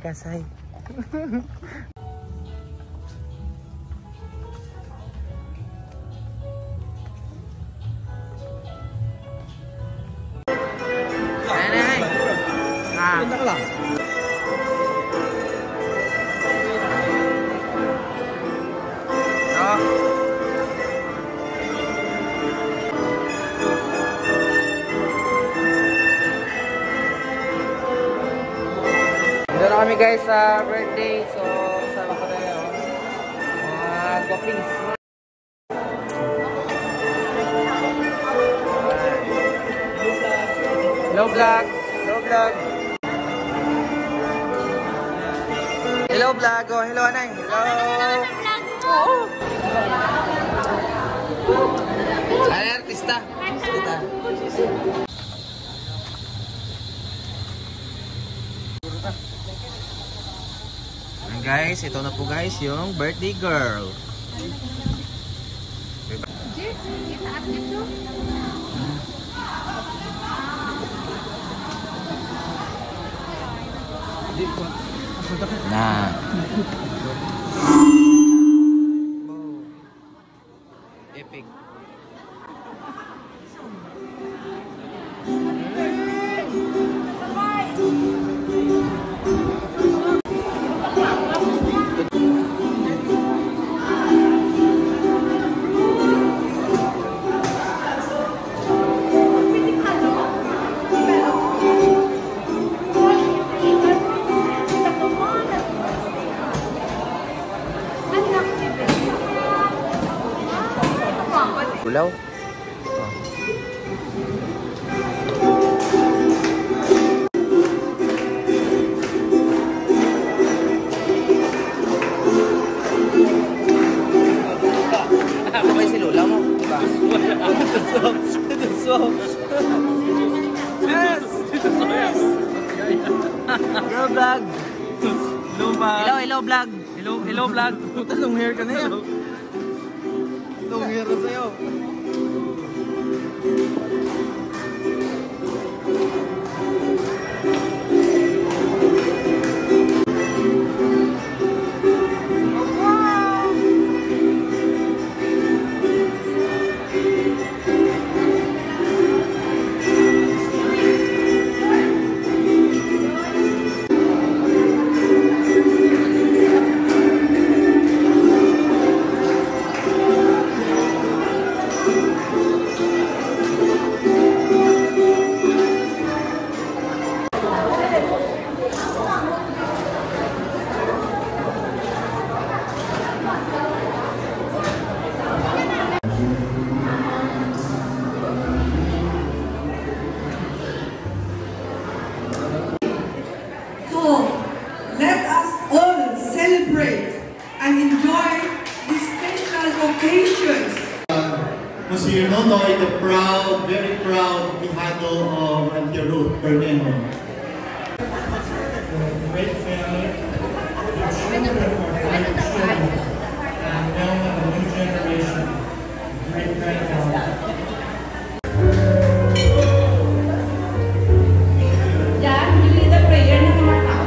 kasay. kami guys sa birthday. So, kasama ko na yun. Mga guwapings. Hello vlog. Hello vlog. Hello vlog. Oh, hello anay. Hello. Ay, artista. Artista. Ayan, guys, ito na po guys yung birthday girl. Na. Epic. Yes! Girl vlog! Hello ba? Hello, hello vlog! Hello, hello vlog. Puta, long hair ka na yan. Long hair na sa'yo. Special occasions. Monsieur uh, Nonoy, the proud, very proud Mihado of Antiruth Bermejo. Great family, your children are great children, and now have a new generation, of great grandchildren. Yan, hindi the prayer ng mga tao.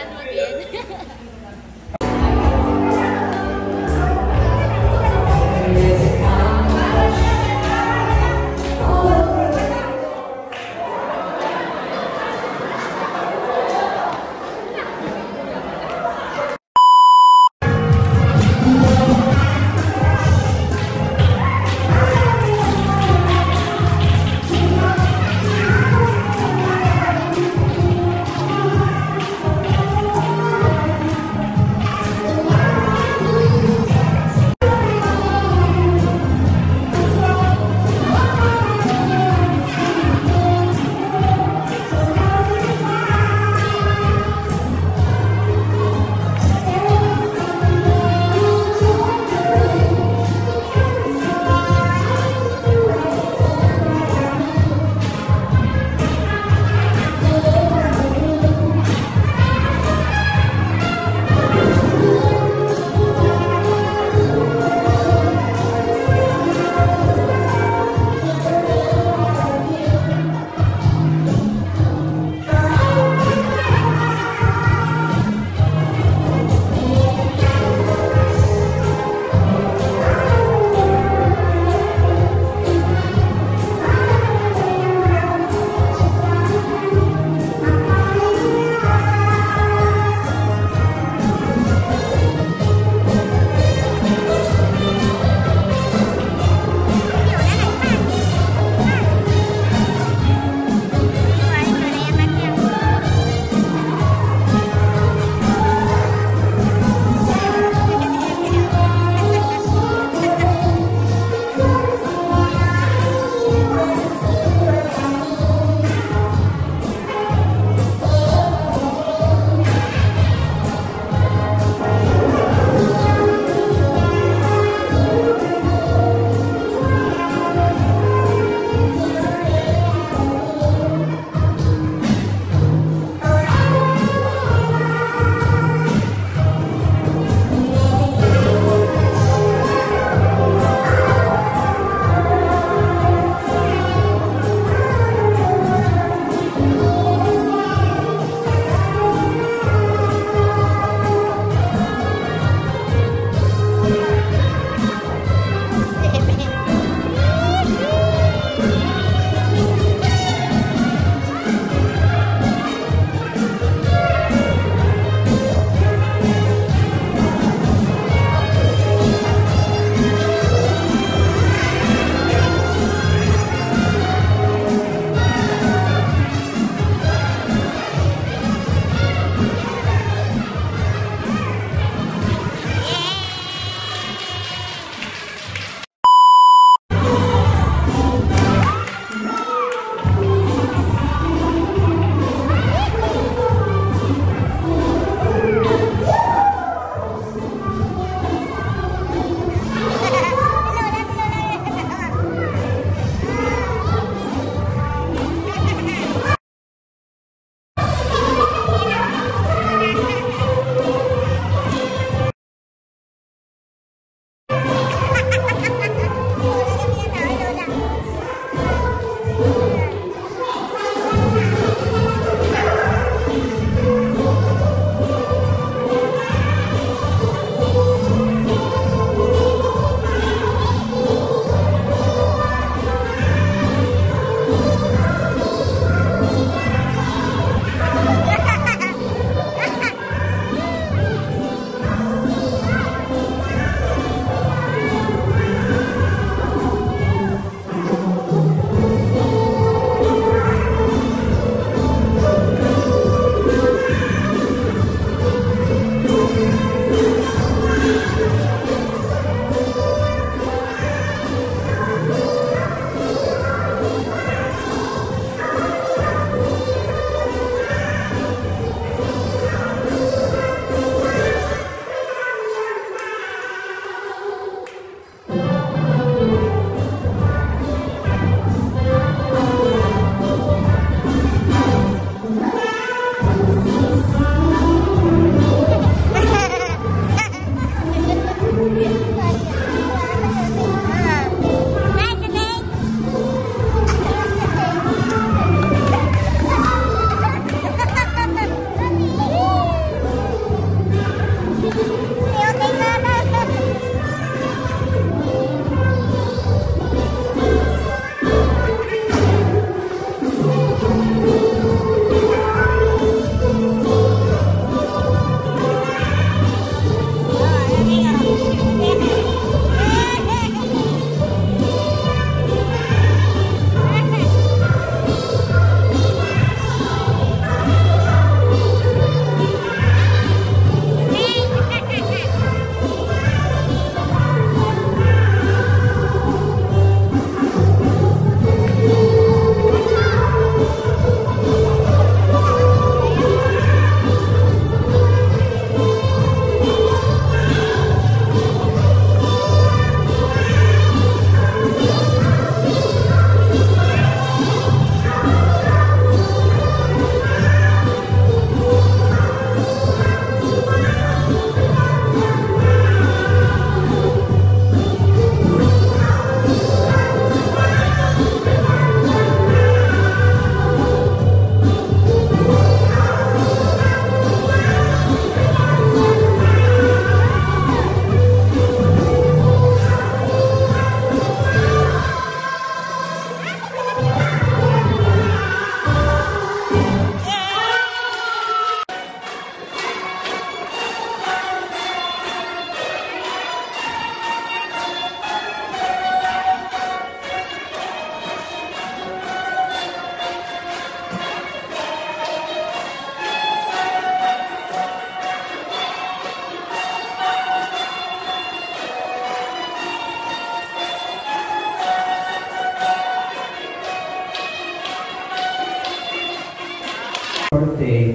birthday,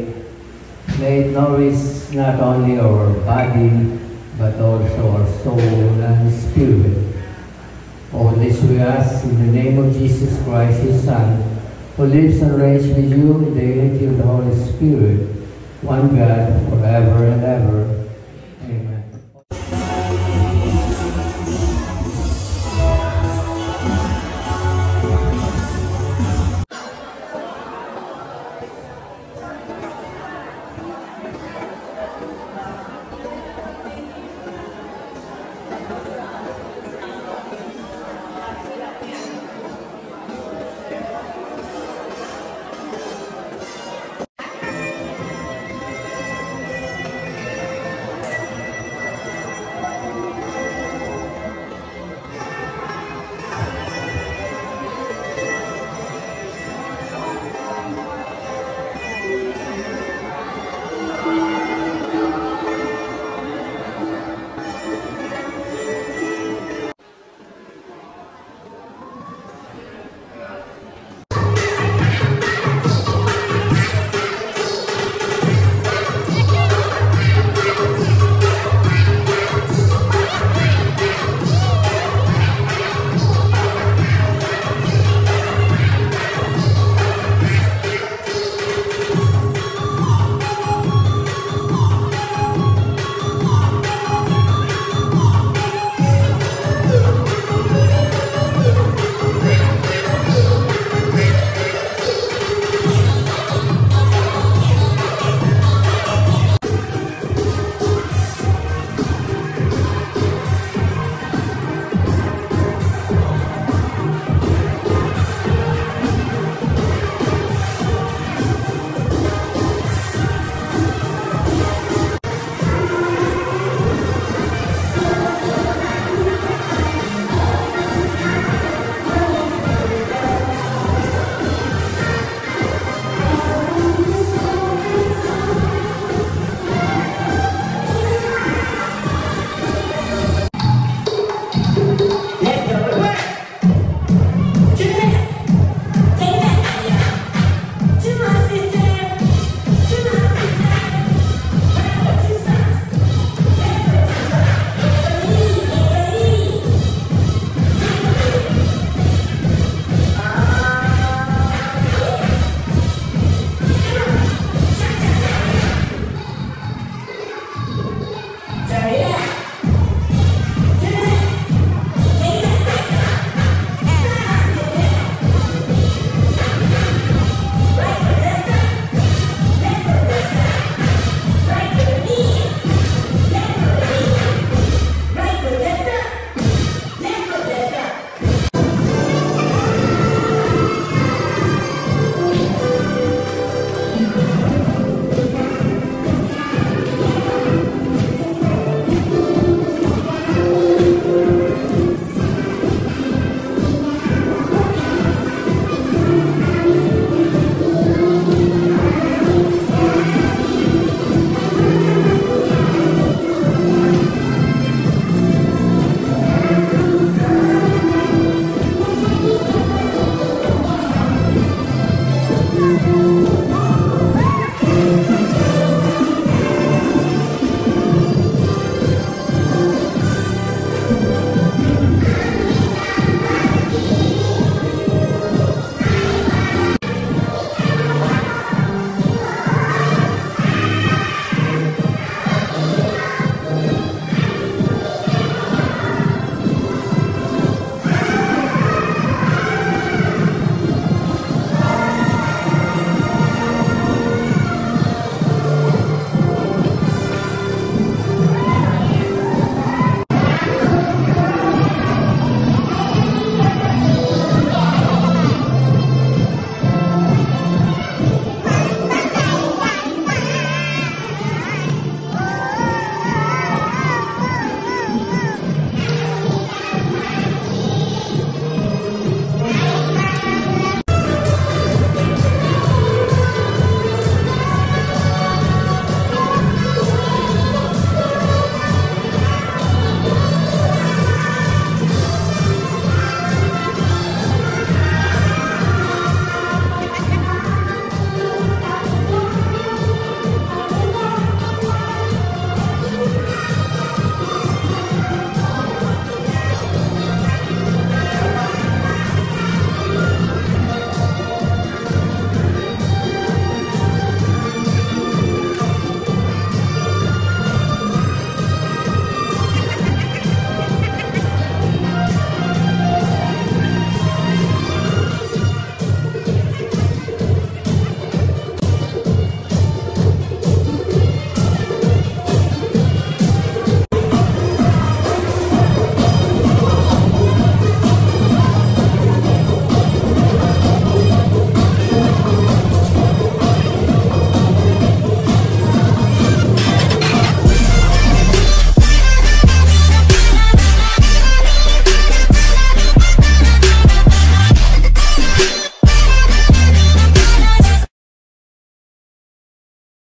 it nourish not only our body, but also our soul and spirit. All this we ask in the name of Jesus Christ, His Son, who lives and reigns with you in the unity of the Holy Spirit, one God, forever and ever.